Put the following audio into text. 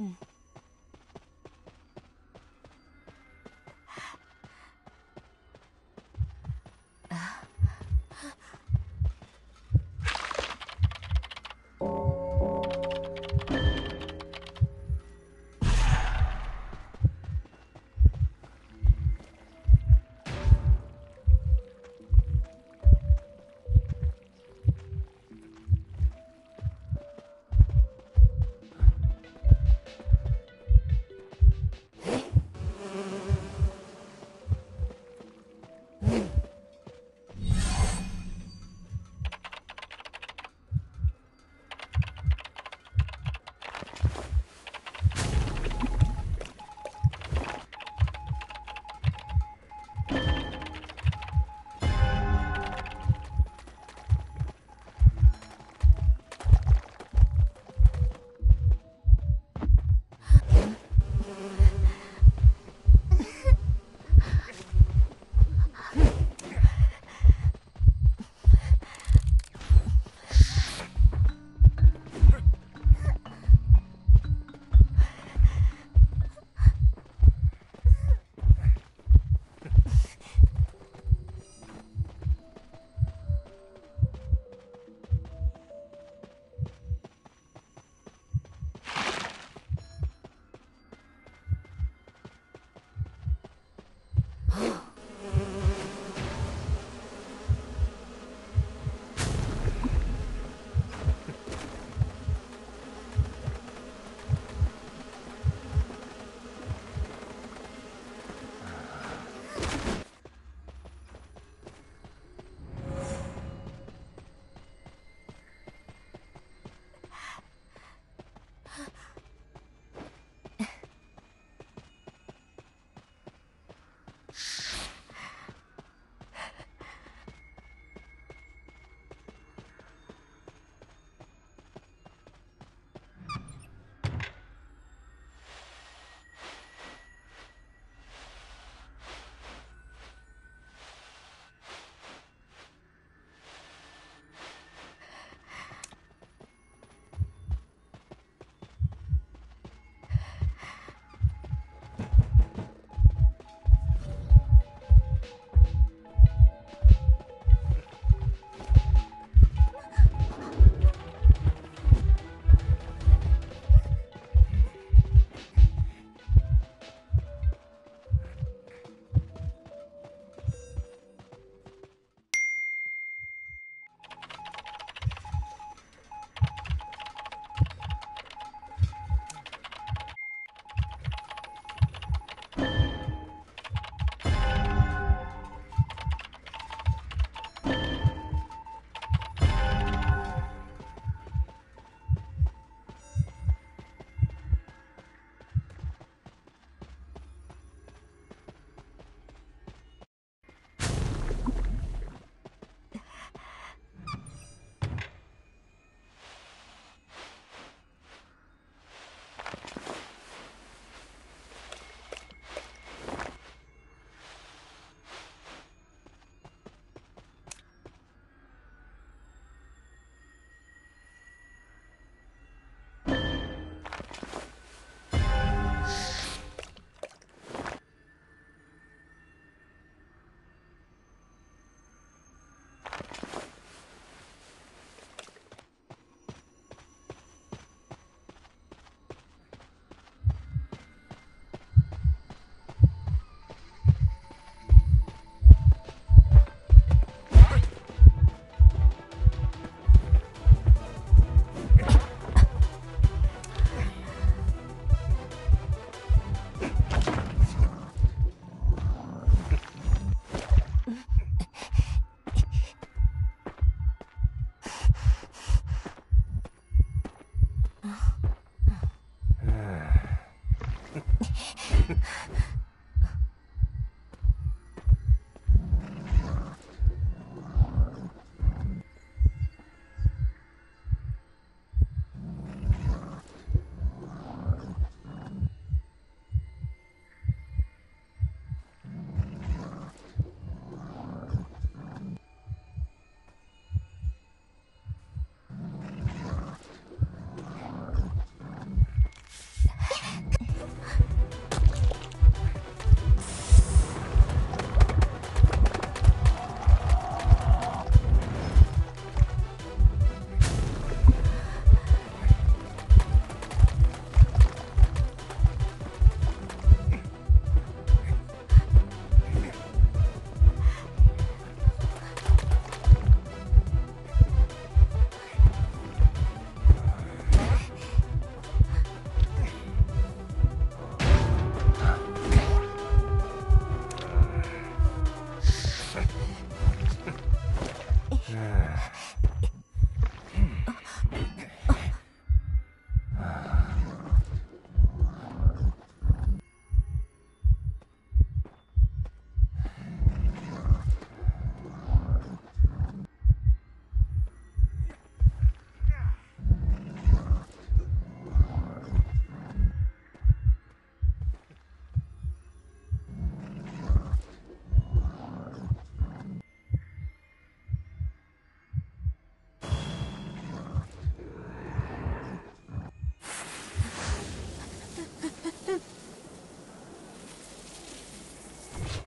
Mm.